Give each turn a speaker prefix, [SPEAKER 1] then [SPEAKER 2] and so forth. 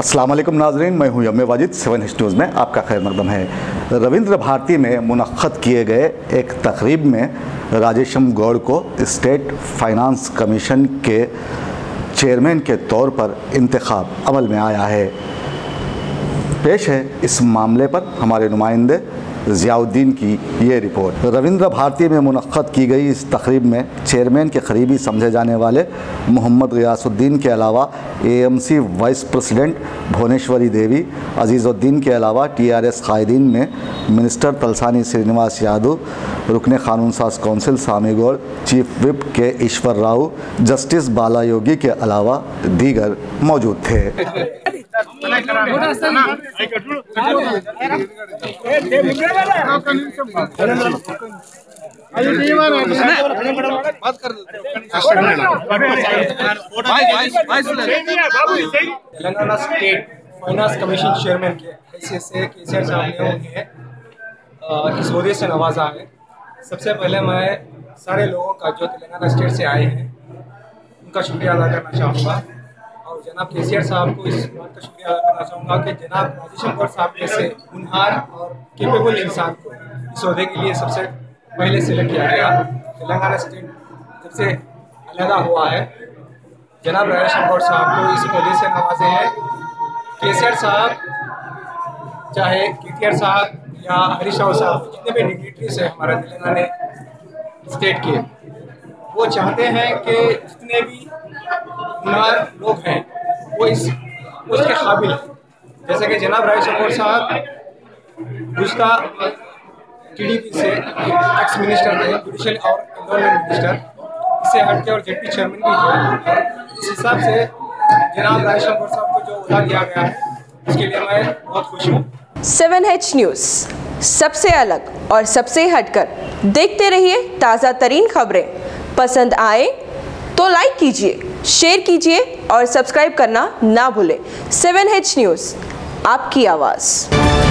[SPEAKER 1] वालेकुम नाजरीन, मैं हूँ यम वाजिद, सेवन हिस्ट न्यूज़ में आपका खैर मकदम है। रविंद्र भारती में मुनद किए गए एक तकरीब में राजेशम गौड़ को स्टेट फाइनेंस कमीशन के चेयरमैन के तौर पर इंतखब अमल में आया है। पेश है। इस मामले पर हमारे नुमाइंदे ज़ियाउद्दीन की ये रिपोर्ट। रविंद्र भारती में मुनद की गई इस तकरीब में चेयरमैन के करीबी समझे जाने वाले मोहम्मद गयासुद्दीन के अलावा AMC vice president Bhuvaneshwari Devi, Azeezuddin के अलावा टीआरएस कायदीन में मिनिस्टर तलसानी श्रीनिवास यादव, रुकन कानून साज council Swamy Goud, chief whip के ईश्वर राव, जस्टिस बाला योगी के अलावा दीगर मौजूद थे।
[SPEAKER 2] Telangana state finance commission chairman के हैसियत से के सी आर साहब ने इस वजह से नवाजा है सबसे पहले मैं सारे लोगों का जो तेलंगाना स्टेट से आए हैं उनका शुक्रिया अदा करना चाहूँगा और जनाब के सी साहब को इस बात का शुक्रिया अदा करना चाहूँगा कि जनाब राजेश गौर साहब जैसे उन्हार और केपेबल इंसान को इस अहदे के लिए सबसे पहले सिलेक्ट किया गया। तेलंगाना स्टेट जब से अलहदा हुआ है, जनाब राजेश गौर साहब को इस वजह से नवाजे हैं। के साहब, चाहे के साहब या हरीश राव साहब, जितने भी डिग्रेटरीज हैं हमारे तेलंगाना स्टेट के, वो चाहते हैं कि जितने भी लोग हैं वो इस उसके काबिल। जैसे कि जनाब राय शंकर साहब गुस्ता टीडीपी से एक्स मिनिस्टर थे जुडिशल और एनवायरमेंट मिनिस्टर इससे हट के और जेपी चेयरमैन भी थे इस हिसाब से जनाब राय शंकर साहब को जो उदा दिया गया है इसके लिए मैं बहुत खुश हूँ।
[SPEAKER 3] सेवन एच न्यूज़, सबसे अलग और सबसे हटकर देखते रहिए ताज़ा तरीन खबरें। पसंद आए तो लाइक कीजिए शेयर कीजिए और सब्सक्राइब करना ना भूलें। सेवन एच न्यूज़ आपकी आवाज़।